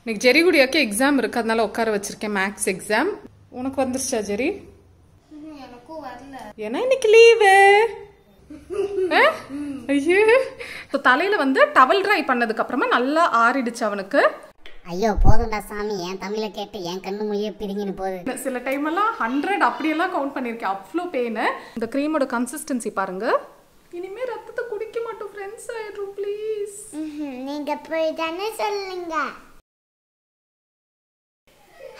இன்னைக்கு ஜெரி குடியாக்கு எக்ஸாம் இருக்கு அதனால உட்கார வச்சிருக்கேன் மேக்ஸ் எக்ஸாம் உனக்கு வந்துருச்சா ஜெரி? ஏன்னா இன்னைக்கு லீவு ஐயோ. இப்போ தலையில வந்து டவல் ட்ரை பண்ணதுக்கு அப்புறமா நல்லா ஆறிடுச்சு அவனுக்கு. ஐயோ போதும்டா சாமி. என் தமிழை கேட்டு என் கண்ணு மொழியே பிரிங்கின்னு போகுது. சில டைம் எல்லாம் ஹண்ட்ரட் அப்படியெல்லாம் கவுண்ட் பண்ணியிருக்கேன். அவ்வளோ பெயின் இந்த க்ரீமோட கன்சிஸ்டன்சி பாருங்க. இனிமே ரத்தத்தை குடிக்க மாட்டோம் ஃப்ரெண்ட்ஸ் ஆயிடும் ப்ளீஸ் போய் தானே சொல்லுங்க.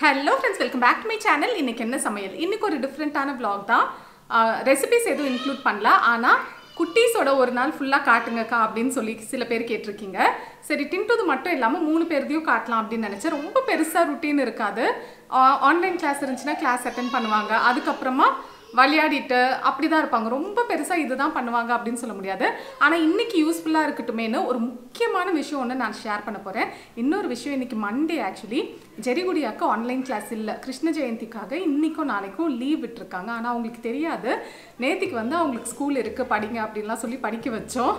Hello friends welcome back to my channel இன்னைக்கு என்ன சமையல்? இன்னைக்கு ஒரு டிஃப்ரெண்ட்டான vlog தான். ரெசிபிஸ் எதுவும் இன்க்ளூட் பண்ணல. ஆனால் குட்டீஸோட ஒரு நாள் ஃபுல்லாக காட்டுங்கக்கா அப்படின்னு சொல்லி சில பேர் கேட்டிருக்கீங்க. சரி டின்டுது மட்டும் இல்லாமல் மூணு பேர்தையும் காட்டலாம் அப்படின்னு நினச்சேன். ரொம்ப பெருசாக ருட்டீன் இருக்காது. ஆன்லைன் கிளாஸ் இருந்துச்சுன்னா கிளாஸ் அட்டன் பண்ணுவாங்க. அதுக்கப்புறமா விளையாடிட்டு அப்படி தான் இருப்பாங்க. ரொம்ப பெருசாக இதுதான் பண்ணுவாங்க அப்படின்னு சொல்ல முடியாது. ஆனால் இன்னைக்கு யூஸ்ஃபுல்லாக இருக்கட்டுமேனு ஒரு முக்கியமான விஷயம் ஒன்று நான் ஷேர் பண்ண போகிறேன் இன்னொரு விஷயம் இன்னைக்கு மண்டே ஆக்சுவலி ஜெரிகுடியாக்கு ஆன்லைன் கிளாஸ் இல்லை. கிருஷ்ண ஜெயந்திக்காக இன்றைக்கும் நாளைக்கும் லீவ் விட்டுருக்காங்க. ஆனால் அவங்களுக்கு தெரியாது. நேத்திக்கு வந்து அவங்களுக்கு ஸ்கூல் இருக்குது படிங்க அப்படின்லாம் சொல்லி படிக்க வச்சோம்.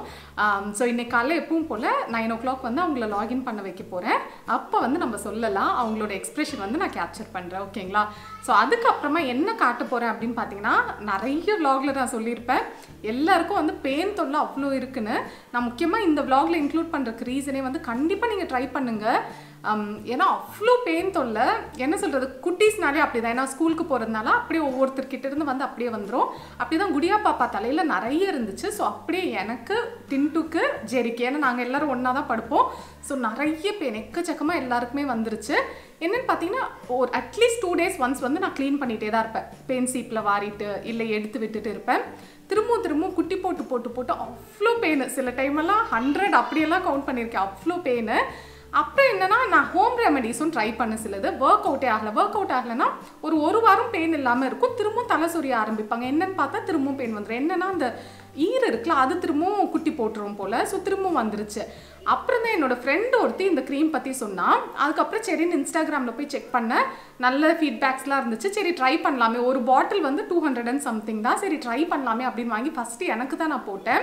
ஸோ இன்றைக்கி காலையில் எப்பவும் போல் நைன் ஓ கிளாக் வந்து அவங்கள லாகின் பண்ண வைக்க போகிறேன் அப்போ வந்து நம்ம சொல்லலாம். அவங்களோட எக்ஸ்பிரஷன் வந்து நான் கேப்சர் பண்ணுறேன் ஓகேங்களா ஸோ அதுக்கப்புறமா என்ன காட்ட போகிறேன் அப்படின்னு பார்த்தீங்கன்னா நிறைய vlogல நான் சொல்லியிருப்பேன். எல்லாருக்கும் வந்து பெயின் தொல்லை அவ்வளோ இருக்குன்னு. நான் முக்கியமாக இந்த vlogல இன்க்ளூட் பண்ணுறதுக்கு ரீசனே வந்து கண்டிப்பாக நீங்கள் ட்ரை பண்ணுங்கள் ஏன்னா அவ்வளோ பெயின் தொல்லை. என்ன சொல்கிறது குட்டீஸ்னாலே அப்படி தான் ஏன்னா ஸ்கூலுக்கு போகிறதுனால அப்படியே ஒவ்வொருத்தர்கிட்ட இருந்து வந்து அப்படியே வந்துடும் அப்படி தான் குடியா பாப்பா தலையில் நிறைய இருந்துச்சு. ஸோ அப்படியே எனக்கு டின்ட்டுக்கு ஜெரிக்கு ஏன்னா நாங்கள் எல்லோரும் ஒன்றா தான் படுப்போம். ஸோ நிறைய பெயின் எக்கச்சக்கமாக எல்லாருக்குமே வந்துருச்சு. என்னன்னு பார்த்தீங்கன்னா ஒரு அட்லீஸ்ட் டூ டேஸ் ஒன்ஸ் வந்து நான் க்ளீன் பண்ணிகிட்டே தான் இருப்பேன். பெயின் சீப்பில் வாரிட்டு இல்லை எடுத்து விட்டுட்டு இருப்பேன். திரும்பவும் திரும்பவும் குட்டி போட்டு போட்டு போட்டு அவ்வளோ பெயின் சில டைமெல்லாம் ஹண்ட்ரட் அப்படியெல்லாம் கவுண்ட் பண்ணியிருக்கேன். அவ்வளோ பெயின் அப்புறம் என்னன்னா நான் ஹோம் ரெமெடிஸும் ட்ரை பண்ண சிலது. ஒர்க் அவுட்டே ஆகலை. ஒர்க் அவுட் ஆகலைன்னா ஒரு ஒரு வாரம் பெயின் இல்லாமல் இருக்கும். திரும்பவும் தலை சொரிய ஆரம்பிப்பாங்க. என்னன்னு பார்த்தா திரும்பவும் பெயின் வந்துடும் என்னன்னா அந்த ஈர் இருக்குல்ல அது திரும்பவும் குட்டி போட்டுரும் போல். ஸோ திரும்பவும் வந்துருச்சு. அப்புறம் தான் என்னோடய ஃப்ரெண்டு ஒருத்தி இந்த க்ரீம் பற்றி சொன்னால் அதுக்கப்புறம் சரின்னு இன்ஸ்டாகிராமில் போய் செக் பண்ணேன் நல்ல ஃபீட்பேக்ஸ்லாம் இருந்துச்சு. சரி ட்ரை பண்ணலாமே. ஒரு பாட்டில் வந்து டூ ஹண்ட்ரட் அண்ட் சம்திங் தான். சரி ட்ரை பண்ணலாமே அப்படின்னு வாங்கி ஃபஸ்ட்டு எனக்கு தான் நான் போட்டேன்.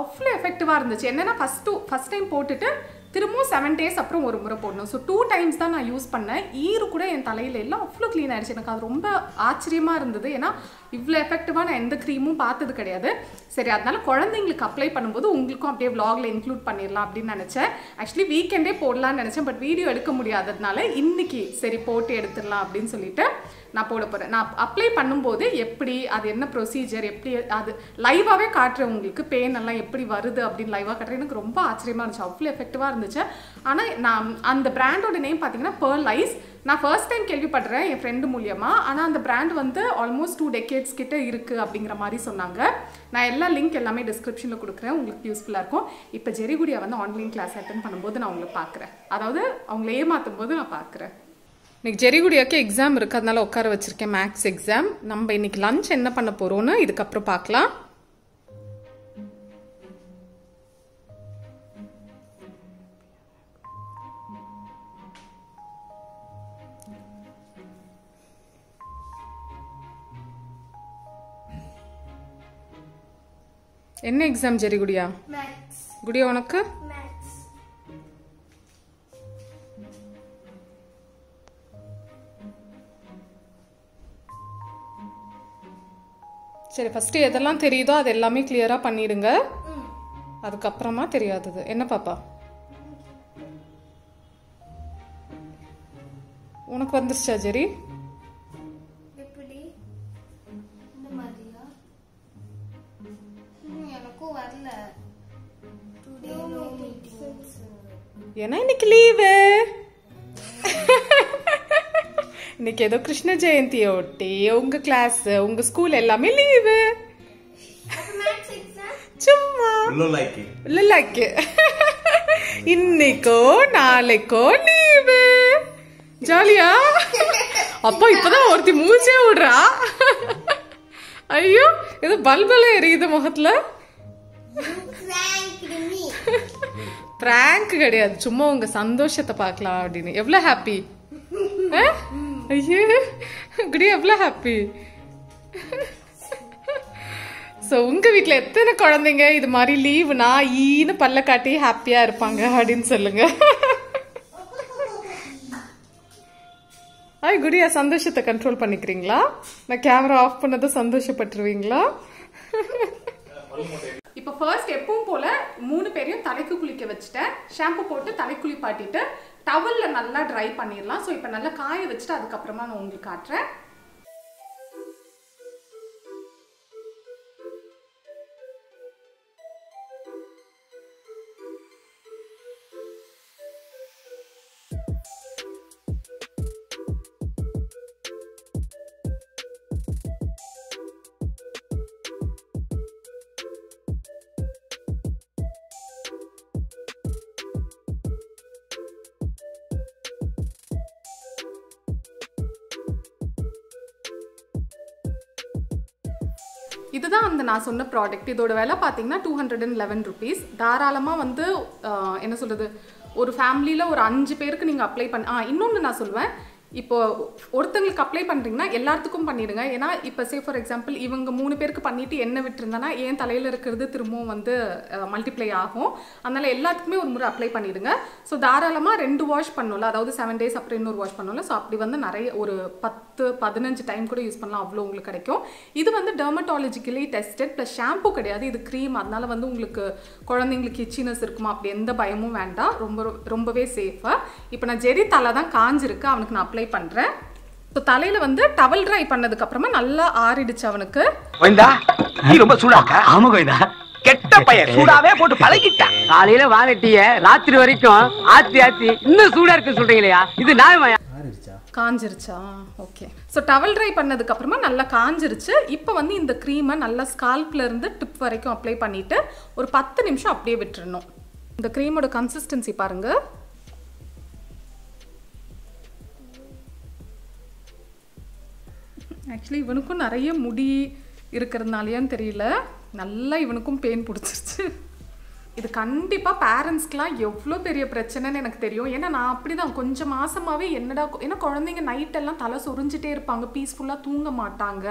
அவ்வளோ எஃபெக்டிவாக இருந்துச்சு. என்னென்னா ஃபஸ்ட்டு ஃபஸ்ட் டைம் போட்டுட்டு திரும்பவும் செவன் டேஸ் அப்புறம் ஒரு முறை போடணும். ஸோ டூ டைம்ஸ் தான் நான் யூஸ் பண்ணேன். ஈரு கூட என் தலையில் எல்லாம் அவ்வளோ க்ளீன் ஆயிடுச்சு. எனக்கு அது ரொம்ப ஆச்சரியமாக இருந்தது. ஏன்னா இவ்வளோ எஃபெக்டிவாக நான் எந்த க்ரீமும் பார்த்தது கிடையாது. சரி அதனால குழந்தைங்களுக்கு அப்ளை பண்ணும்போது உங்களுக்கும் அப்படியே விலாகில் இன்க்ளூட் பண்ணிடலாம் அப்படின்னு நினச்சேன். ஆக்சுவலி வீக்கெண்டே போடலாம்னு நினச்சேன் பட் வீடியோ எடுக்க முடியாததுனால இன்னைக்கு சரி போட்டு எடுத்துடலாம் அப்படின்னு சொல்லிட்டு நான் போட போகிறேன் நான் அப்ளை பண்ணும்போது எப்படி அது என்ன ப்ரொசீஜர் எப்படி அது லைவாகவே காட்டுறேன் உங்களுக்கு பெயின் எல்லாம் எப்படி வருது அப்படின்னு லைவாக காட்டுறேன் எனக்கு ரொம்ப ஆச்சரியமாக இருந்துச்சு. அவ்வளோ எஃபெக்டிவாக இருந்துச்சு. ஆனால் நான் அந்த பிராண்டோட நேம் பார்த்தீங்கன்னா பேர்ல் நான் ஃபர்ஸ்ட் டைம் கேள்விப்படுறேன் என் ஃப்ரெண்டு மூலியமாக ஆனால் அந்த பிராண்ட் வந்து ஆல்மோஸ்ட் டூ டெக்கேட்ஸ் கிட்ட இருக்குது அப்படிங்கிற மாதிரி சொன்னாங்க. நான் எல்லா லிங்க் எல்லாமே டிஸ்கிரிப்ஷனில் கொடுக்குறேன். உங்களுக்கு யூஸ்ஃபுல்லாக இருக்கும். இப்போ ஜெரிகுடியா வந்து ஆன்லைன் கிளாஸ் அட்டன் பண்ணும்போது நான் உங்களை பார்க்குறேன். அதாவது அவங்கள ஏமாற்றும் போது நான் பார்க்குறேன். இன்னைக்கு ஜெரிகுடியாக்கு எக்ஸாம் இருக்கு. அதனால உட்கார வச்சிருக்கேன். மேக்ஸ் எக்ஸாம் நம்ம இன்னைக்கு லஞ்ச் என்ன பண்ண போறோம்னு இதுக்கப்புறம் பார்க்கலாம். என்ன எக்ஸாம் ஜெரிகுடியா? மேத்ஸ் குடியா உனக்கு? சரி ஃபர்ஸ்ட் எதெல்லாம் தெரியுதோ அது எல்லாமே கிளியரா பண்ணிடுங்க. அதுக்கப்புறமா தெரியாதது. என்ன பாப்பா? உனக்கு வந்துருச்சா ஜெரி? ஏன்னா இன்னைக்கு லீவு இன்னைக்கு ஏதோ கிருஷ்ண ஜெயந்தியை ஒட்டி உங்க கிளாஸ் உங்க ஸ்கூல் எல்லாமே லீவு சும்மா. லில்லாக்கு இன்னைக்கோ நாளைக்கோ லீவு ஜாலியா? அப்பா இப்பதான் ஒருத்தி மூச்சே விடுறா. ஐயோ ஏதோ பல்பெல்லாம் எரியுது முகத்துல. பிராங்க் கிடையாது. சும்மா உங்க சந்தோஷத்தை பார்க்கலாம் அப்படின்னு. எவ்வளோ ஹாப்பி ஐயோ. குடி எவ்வளோ ஹாப்பி ஸோ உங்கள் வீட்டில் எத்தனை குழந்தைங்க? இது மாதிரி லீவுனா ஈன்னு பல்ல காட்டி ஹாப்பியாக இருப்பாங்க அப்படின்னு சொல்லுங்க. ஐ குடியா சந்தோஷத்தை கண்ட்ரோல் பண்ணிக்கிறீங்களா? நான் கேமரா ஆஃப் பண்ணதை சந்தோஷப்பட்டுருவீங்களா? ஃபர்ஸ்ட் எப்பவும் போல் மூணு பேரையும் தலைக்கு குளிக்க வச்சுட்டேன். ஷாம்பு போட்டு தலை குளிப்பாட்டிட்டு டவலில் நல்லா ட்ரை பண்ணிடலாம். ஸோ இப்போ நல்லா காய வச்சுட்டு அதுக்கப்புறமா நான் உங்களுக்கு காட்டுறேன். இதுதான் அந்த நான் சொன்ன ப்ராடக்ட் இதோட விலை பார்த்தீங்கன்னா two hundred and eleven rupees தாராளமாக வந்து என்ன சொல்கிறது ஒரு ஃபேமிலியில் ஒரு அஞ்சு பேருக்கு நீங்கள் அப்ளை பண்ண ஆ இன்னொன்று நான் சொல்லுவேன் இப்போ ஒருத்தங்களுக்கு அப்ளை பண்ணுறீங்கன்னா எல்லாத்துக்கும் பண்ணிடுங்க. ஏன்னா இப்போ சே ஃபார் எக்ஸாம்பிள் இவங்க மூணு பேருக்கு பண்ணிட்டு என்ன விட்டுருந்தானா ஏன் தலையில் இருக்கிறது திரும்பவும் வந்து மல்டிப்ளை ஆகும். அதனால் எல்லாத்துக்குமே ஒரு முறை அப்ளை பண்ணிடுங்க. ஸோ தாராளமாக ரெண்டு வாஷ் பண்ணல அதாவது செவன் டேஸ் அப்புறம் இன்னொரு வாஷ் பண்ணல ஸோ அப்படி வந்து நிறைய ஒரு பத்து பதினஞ்சு டைம் கூட யூஸ் பண்ணலாம். அவ்வளோ உங்களுக்கு கிடைக்கும். இது வந்து டெர்மட்டாலஜிக்கலி டெஸ்டட் ப்ளஸ் ஷாம்பு கிடையாது. இது க்ரீம் அதனால் வந்து உங்களுக்கு குழந்தைங்களுக்கு இச்சினஸ் இருக்குமா? அப்படி எந்த பயமும் வேண்டாம். ரொம்ப ரொம்பவே சேஃபாக இப்போ நான் ஜெரி தலை தான் காஞ்சிருக்கு. அவனுக்கு நான் அப்ளை பண்ணுறேன் ஸோ தலையில் வந்து டவல் ட்ரை பண்ணதுக்கு அப்புறமா நல்லா ஆறிடுச்சு அவனுக்கு. கோவிந்தா நீ ரொம்ப சூடாக்க? ஆமா கோவிந்தா. கெட்ட பையன் சூடாவே போட்டு பழகிட்டான் காலையில வாழட்டிய ராத்திரி வரைக்கும் ஆத்தி ஆத்தி இன்னும் சூடா இருக்கு சொல்றீங்களா இது நியாயமாயா காஞ்சிருச்சா? ஓகே ஸோ டவல் ட்ரை பண்ணதுக்கு அப்புறமா நல்லா காஞ்சிருச்சு. இப்போ வந்து இந்த க்ரீமை நல்லா ஸ்கால்ப்ல இருந்து டிப் வரைக்கும் அப்ளை பண்ணிட்டு ஒரு பத்து நிமிஷம் அப்படியே விட்டுறணும். இந்த க்ரீமோட கன்சிஸ்டன்சி பாருங்க. ஆக்சுவலி இவனுக்கும் நிறைய முடி இருக்கிறதுனாலயான்னு தெரியல. நல்லா இவனுக்கும் பெயின் பிடிச்சிருச்சு. இது கண்டிப்பாக பேரண்ட்ஸ்க்கெலாம் எவ்வளோ பெரிய பிரச்சனைன்னு எனக்கு தெரியும். ஏன்னா நான் அப்படி தான் கொஞ்சம் மாதமாகவே என்னடா ஏன்னா குழந்தைங்க நைட்டெல்லாம் தலை சொரிஞ்சிட்டே இருப்பாங்க. பீஸ்ஃபுல்லாக தூங்க மாட்டாங்க.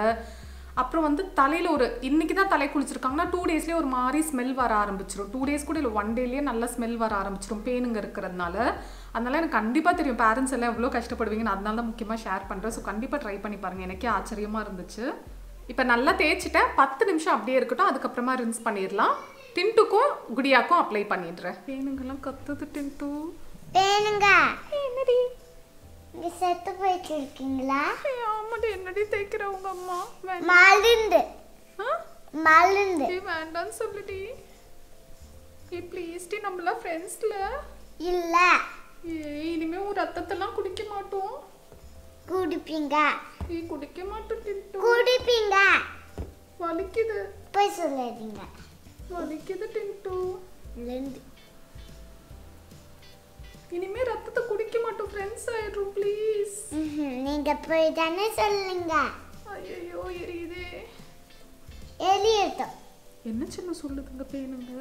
அப்புறம் வந்து தலையில் ஒரு இன்னைக்கு தான் தலை குளிச்சிருக்காங்கன்னா டூ டேஸ்லேயே ஒரு மாதிரி ஸ்மெல் வர ஆரம்பிச்சிடும் டூ டேஸ் கூட இல்லை ஒன் டேலேயே நல்லா ஸ்மெல் வர ஆரம்பிச்சிடும் பேனுங்க இருக்கிறதுனால. அதனால எனக்கு கண்டிப்பாக தெரியும். பேரண்ட்ஸ் எல்லாம் எவ்வளோ கஷ்டப்படுவீங்கன்னு அதனால தான் முக்கியமாக ஷேர் பண்ணுறேன் ஸோ கண்டிப்பாக ட்ரை பண்ணி பாருங்கள் எனக்கே ஆச்சரியமாக இருந்துச்சு. இப்போ நல்லா தேய்ச்சிட்டேன். பத்து நிமிஷம் அப்படியே இருக்கட்டும். அதுக்கப்புறமா ரின்ஸ் பண்ணிடலாம். டின்ட்டுக்கும் குடியாக்கும் அப்ளை பண்ணிடுறேன். பேனுங்கெல்லாம் கத்துது டின்ட்டு பேனுங்க என்னடி? இங்க செத்து போயிட்டு இருக்கீங்களா ஆமாடி. என்னடி தேய்க்கிற உங்க அம்மா? மருந்து ஏய், வேண்டாம்னு சொல்லுடி. ப்ளீஸ் டி நம்மளாம் ஃப்ரெண்ட்ஸ்ல இல்ல. ஏய் இனிமே உன் ரத்தத்தெல்லாம் குடிக்க மாட்டோம். குடிப்பீங்க. ஏய் குடிக்க மாட்டோம் டின்ட்டு குடிப்பீங்க. வலிக்குது. போய் சொல்லாதீங்க. வலிக்குது டின்ட்டு ரெண்டு இனிமே ரத்தத்தை குடிக்க மாட்டோம் ஃப்ரெண்ட்ஸ் ஆயிடுறோம் ப்ளீஸ். நீங்க போய் தானே சொல்லுங்க. ஐயோ எரியுதே. எலியட்டும் என்ன சின்ன சொல்லுதுங்க பேனுங்க?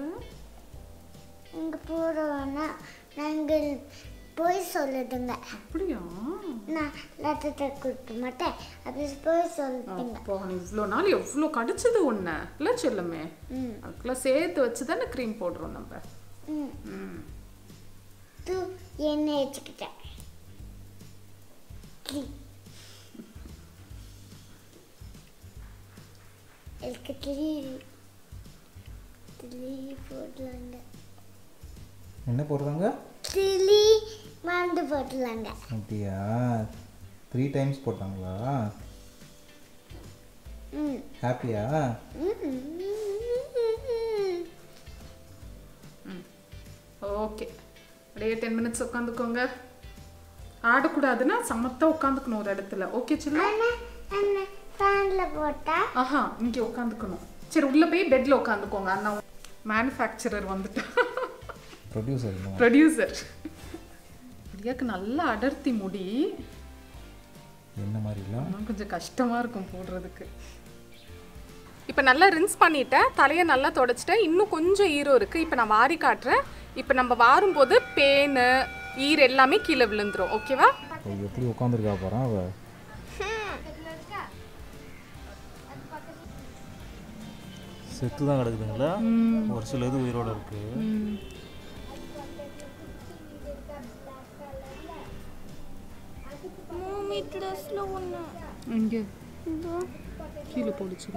இங்க போறோம்னா நாங்கள் போய் சொல்லுதுங்க. அப்படியா? நான் ரத்தத்தை கொடுக்க மாட்டேன். அப்படி போய் சொல்லுதுங்க. அப்பா இவ்வளோ நாள் எவ்வளோ கடிச்சது ஒன்று இல்லை செல்லுமே. அதுக்கெல்லாம் சேர்த்து வச்சு தானே க்ரீம் போடுறோம் நம்ம. ம். தூ எண்ணெய் வச்சுக்கிட்டேன். இதுக்கு திரி திரி போடலாங்க. என்ன போடுறாங்க? திரி மருந்து போடலாங்க அப்படியா? த்ரீ டைம்ஸ் போட்டாங்களா? ம். ஹாப்பியா? ஓகே. அப்படியே டென் மினிட்ஸ் உட்காந்துக்கோங்க ஆடக்கூடாதுன்னா சமத்தா உட்காந்துக்கணும் ஒரு இடத்துல. ஓகே சில்ல ஆஹா இங்கே உட்காந்துக்கணும் சரி உள்ள போய் பெட்ல உட்காந்துக்கோங்க அண்ணா மேனுஃபேக்சரர் வந்துட்டு. ப்ரொடியூசர் ப்ரொடியூசர் பிரியாக்கு நல்ல அடர்த்தி முடி. என்ன மாதிரிலாம்? கொஞ்சம் கஷ்டமா இருக்கும் போடுறதுக்கு. இப்போ நல்லா ரின்ஸ் பண்ணிட்டேன். தலையை நல்லா தொடச்சிட்டேன். இன்னும் கொஞ்சம் ஈரம் இருக்குது இப்போ நான் வாரி காட்டுறேன். இப்போ நம்ம வாரும்போது பேனு ஈர் எல்லாமே கீழே விழுந்துரும். ஓகேவா? எப்படி உட்காந்துருக்கா போகிறான் அவ. செத்து தான் கிடக்குதுங்களா ஒரு சில இது உயிரோட இருக்கு. ட்ரெஸ்ல ஒன்று இங்கே. கீழே போடுச்சு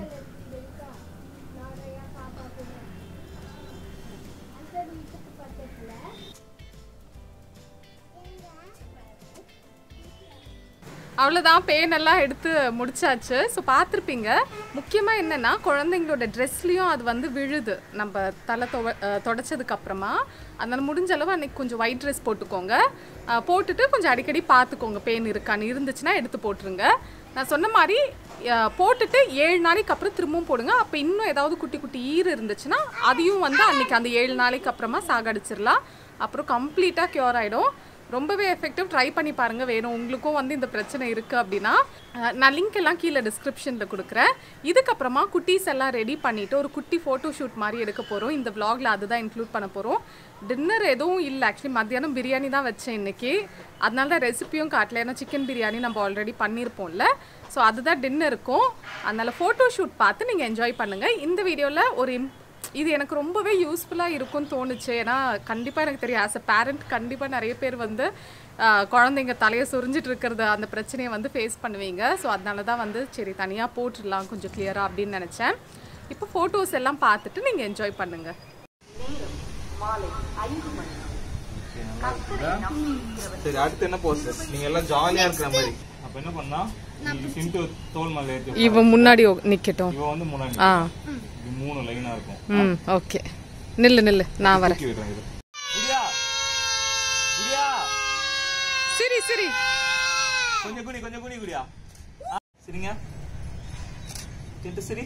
அவ்வளோதான் பேனெல்லாம் எடுத்து முடிச்சாச்சு. ஸோ பார்த்துருப்பீங்க முக்கியமாக என்னென்னா குழந்தைங்களோட ட்ரெஸ்லேயும் அது வந்து விழுது. நம்ம தலை தொவ தொடச்சதுக்கப்புறமா அதனால் முடிஞ்ச அளவு அன்றைக்கி கொஞ்சம் ஒயிட் ட்ரெஸ் போட்டுக்கோங்க. போட்டுட்டு கொஞ்சம் அடிக்கடி பார்த்துக்கோங்க. பேன் இருக்கான்னு இருந்துச்சுன்னா எடுத்து போட்டுருங்க. நான் சொன்ன மாதிரி போட்டுட்டு ஏழு நாளைக்கு அப்புறம் திரும்பவும் போடுங்க. அப்போ இன்னும் ஏதாவது குட்டி குட்டி ஈர் இருந்துச்சுன்னா அதையும் வந்து அன்றைக்கி அந்த ஏழு நாளைக்கு அப்புறமா சாகடிச்சிடலாம் அப்புறம் கம்ப்ளீட்டாக க்யூர் ஆகிடும் ரொம்பவே எஃபெக்டிவ் ட்ரை பண்ணி பாருங்கள் வேணும். உங்களுக்கும் வந்து இந்த பிரச்சனை இருக்குது அப்படின்னா நான் லிங்க் எல்லாம் கீழே டிஸ்கிரிப்ஷனில் கொடுக்குறேன். இதுக்கப்புறமா குட்டீஸ் எல்லாம் ரெடி பண்ணிவிட்டு ஒரு குட்டி ஃபோட்டோ ஷூட் மாதிரி எடுக்க போகிறோம் இந்த விலாகில் அதுதான் இன்க்ளூட் பண்ண போகிறோம் டின்னர் எதுவும் இல்லை. ஆக்சுவலி மத்தியானம் பிரியாணி தான் வச்சேன் இன்றைக்கி அதனால தான் ரெசிபியும் காட்டல. ஏன்னா சிக்கன் பிரியாணி நம்ம ஆல்ரெடி பண்ணியிருப்போம்ல. ஸோ அதுதான் டின்னர் இருக்கும் அதனால் ஃபோட்டோ ஷூட் பார்த்து நீங்கள் என்ஜாய் பண்ணுங்கள் இந்த வீடியோவில் ஒரு im- இது எனக்கு ரொம்பவே யூஸ்ஃபுல்லாக இருக்கும்னு தோணுச்சு. ஏன்னா கண்டிப்பாக எனக்கு தெரியும். ஆஸ் அ பேரண்ட் கண்டிப்பாக நிறைய பேர் வந்து குழந்தைங்க தலையை சுரிஞ்சிட்டு இருக்கிறது அந்த பிரச்சனையை வந்து ஃபேஸ் பண்ணுவீங்க. ஸோ அதனால தான் வந்து சரி தனியாக போட்டுடலாம் கொஞ்சம் கிளியராக அப்படின்னு நினச்சேன். இப்போ ஃபோட்டோஸ் எல்லாம் பார்த்துட்டு நீங்கள் என்ஜாய் பண்ணுங்கள் சரி அடுத்து என்ன போஸ் நீங்க எல்லாம் ஜாலியா இருக்கிற மாதிரி. அப்ப என்ன பண்ணா சிண்டு தோல் மேல. இவன் முன்னாடி நிற்கட்டும் இவ வந்து முன்னாடி மூணு லைனா இருக்கும். ம் ஓகே நில்லு நில்லு. நான் வரேன். தூக்கி விடுறேன் இது. குடியா? குடியா? சரி சரி. கொஞ்சம் குடி கொஞ்சம் குடி குடியா. சரிங்க. சிண்டு சரி.